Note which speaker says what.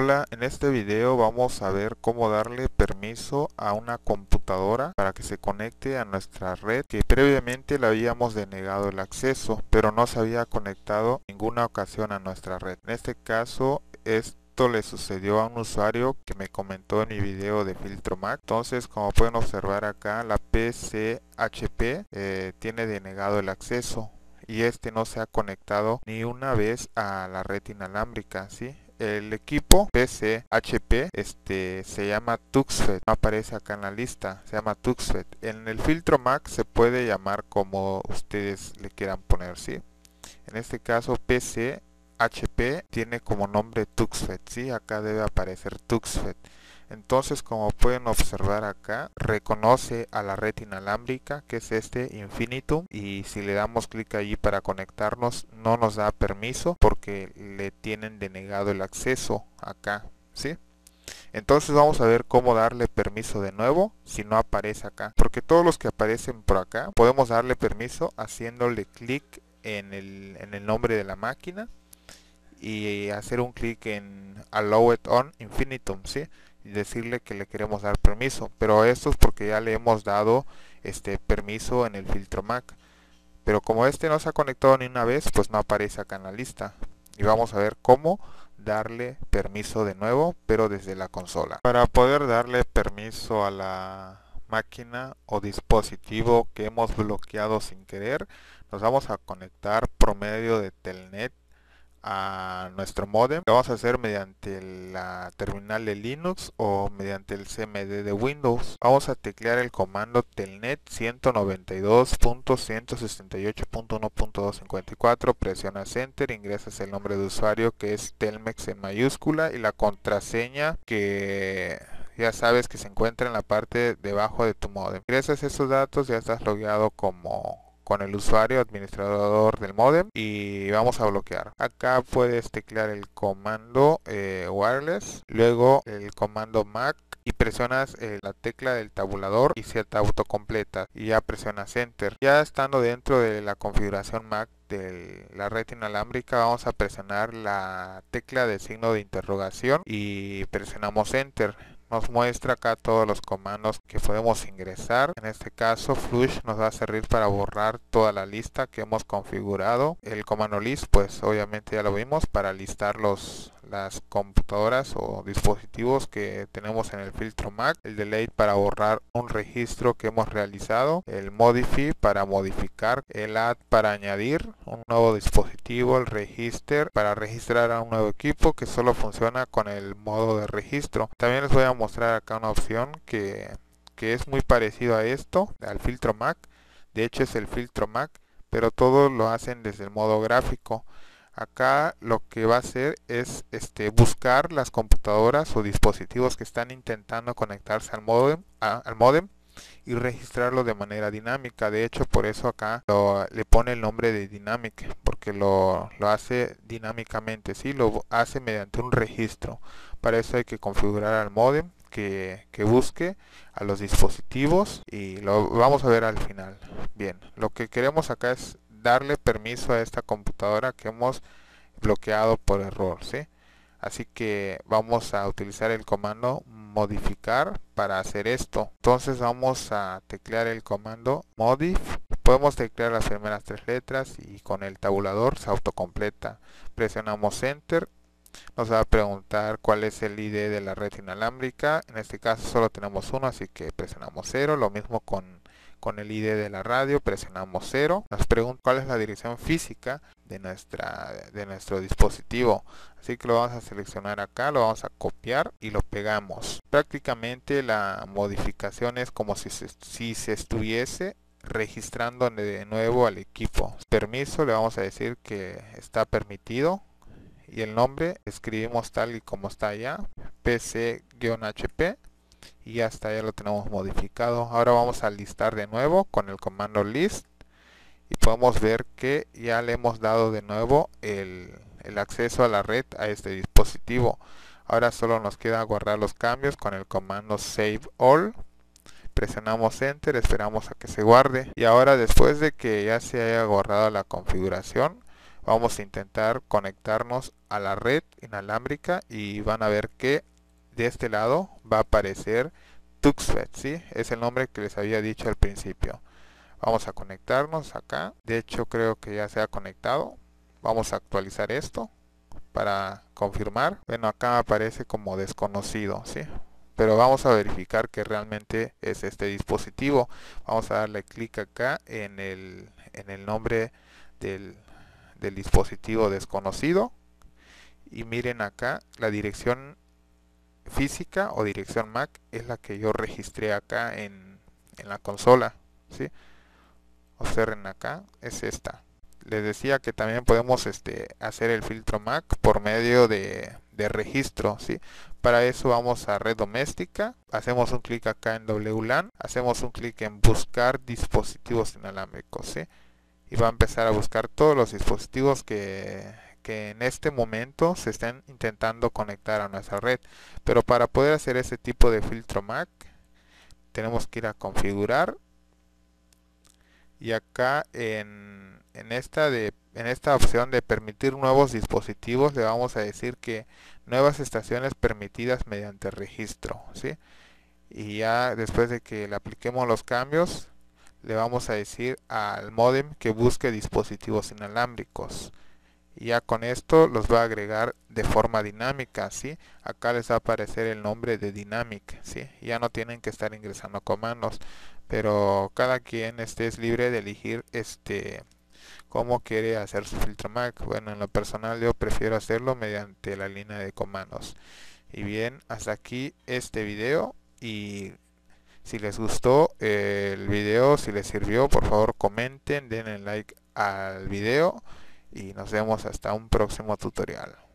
Speaker 1: Hola, en este video vamos a ver cómo darle permiso a una computadora para que se conecte a nuestra red que previamente le habíamos denegado el acceso pero no se había conectado ninguna ocasión a nuestra red. En este caso esto le sucedió a un usuario que me comentó en mi video de filtro Mac. Entonces como pueden observar acá la PCHP eh, tiene denegado el acceso y este no se ha conectado ni una vez a la red inalámbrica, ¿sí? El equipo PC HP este se llama TuxFed no aparece acá en la lista se llama TuxFed en el filtro Mac se puede llamar como ustedes le quieran poner sí en este caso PC HP tiene como nombre TuxFed sí acá debe aparecer TuxFed entonces como pueden observar acá reconoce a la red inalámbrica que es este infinitum y si le damos clic allí para conectarnos no nos da permiso porque le tienen denegado el acceso acá ¿sí? entonces vamos a ver cómo darle permiso de nuevo si no aparece acá porque todos los que aparecen por acá podemos darle permiso haciéndole clic en el, en el nombre de la máquina y hacer un clic en allow it on infinitum ¿sí? Decirle que le queremos dar permiso pero esto es porque ya le hemos dado este permiso en el filtro Mac. Pero como este no se ha conectado ni una vez pues no aparece acá en la lista. Y vamos a ver cómo darle permiso de nuevo pero desde la consola. Para poder darle permiso a la máquina o dispositivo que hemos bloqueado sin querer nos vamos a conectar por medio de telnet a nuestro modem. Lo vamos a hacer mediante la terminal de Linux o mediante el CMD de Windows. Vamos a teclear el comando telnet 192.168.1.254 presiona enter ingresas el nombre de usuario que es telmex en mayúscula y la contraseña que ya sabes que se encuentra en la parte debajo de tu modem. Ingresas esos datos ya estás logueado como con el usuario administrador del modem y vamos a bloquear. Acá puedes teclear el comando eh, wireless luego el comando mac y presionas eh, la tecla del tabulador y se autocompleta y ya presionas enter. Ya estando dentro de la configuración mac de la red inalámbrica vamos a presionar la tecla de signo de interrogación y presionamos enter nos muestra acá todos los comandos que podemos ingresar. En este caso flush nos va a servir para borrar toda la lista que hemos configurado. El comando list pues obviamente ya lo vimos para listar los las computadoras o dispositivos que tenemos en el filtro Mac, el delete para borrar un registro que hemos realizado, el modify para modificar, el add para añadir un nuevo dispositivo, el register para registrar a un nuevo equipo que solo funciona con el modo de registro. También les voy a mostrar acá una opción que, que es muy parecido a esto, al filtro Mac. De hecho es el filtro Mac, pero todo lo hacen desde el modo gráfico acá lo que va a hacer es este, buscar las computadoras o dispositivos que están intentando conectarse al modem, al modem y registrarlo de manera dinámica. De hecho por eso acá le pone el nombre de dynamic porque lo, hace dinámicamente si lo hace mediante un registro. Para eso hay que configurar al modem que, busque a los dispositivos y lo vamos a ver al final. Bien lo que queremos acá es darle permiso a esta computadora que hemos bloqueado por error ¿sí? así que vamos a utilizar el comando modificar para hacer esto. Entonces vamos a teclear el comando modif. Podemos teclear las primeras tres letras y con el tabulador se autocompleta. Presionamos enter. Nos va a preguntar cuál es el ID de la red inalámbrica. En este caso solo tenemos uno así que presionamos 0 lo mismo con con el ID de la radio presionamos 0 nos pregunta cuál es la dirección física de nuestra de nuestro dispositivo. Así que lo vamos a seleccionar acá lo vamos a copiar y lo pegamos. Prácticamente la modificación es como si se, si se estuviese registrando de nuevo al equipo. Permiso le vamos a decir que está permitido y el nombre escribimos tal y como está allá pc-hp y hasta ya lo tenemos modificado. Ahora vamos a listar de nuevo con el comando list y podemos ver que ya le hemos dado de nuevo el, el acceso a la red a este dispositivo. Ahora solo nos queda guardar los cambios con el comando save all. Presionamos enter esperamos a que se guarde. Y ahora después de que ya se haya guardado la configuración vamos a intentar conectarnos a la red inalámbrica y van a ver que de este lado va a aparecer Tuxfed, ¿sí? Es el nombre que les había dicho al principio. Vamos a conectarnos acá. De hecho, creo que ya se ha conectado. Vamos a actualizar esto para confirmar. Bueno, acá aparece como desconocido, ¿sí? Pero vamos a verificar que realmente es este dispositivo. Vamos a darle clic acá en el, en el nombre del, del dispositivo desconocido. Y miren acá la dirección física o dirección MAC es la que yo registré acá en, en la consola. ¿sí? Observen acá, es esta. Les decía que también podemos este, hacer el filtro MAC por medio de, de registro. ¿sí? Para eso vamos a red doméstica, hacemos un clic acá en WLAN, hacemos un clic en buscar dispositivos inalámbricos. ¿sí? Y va a empezar a buscar todos los dispositivos que, que en este momento se estén intentando conectar a nuestra red. Pero para poder hacer ese tipo de filtro MAC, tenemos que ir a configurar. Y acá en, en, esta de, en esta opción de permitir nuevos dispositivos le vamos a decir que nuevas estaciones permitidas mediante registro. ¿sí? Y ya después de que le apliquemos los cambios, le vamos a decir al modem que busque dispositivos inalámbricos y ya con esto los va a agregar de forma dinámica ¿sí? acá les va a aparecer el nombre de dynamic ¿sí? ya no tienen que estar ingresando comandos pero cada quien este es libre de elegir este cómo quiere hacer su filtro MAC bueno en lo personal yo prefiero hacerlo mediante la línea de comandos y bien hasta aquí este video y si les gustó el video si les sirvió por favor comenten denle like al video y nos vemos hasta un próximo tutorial.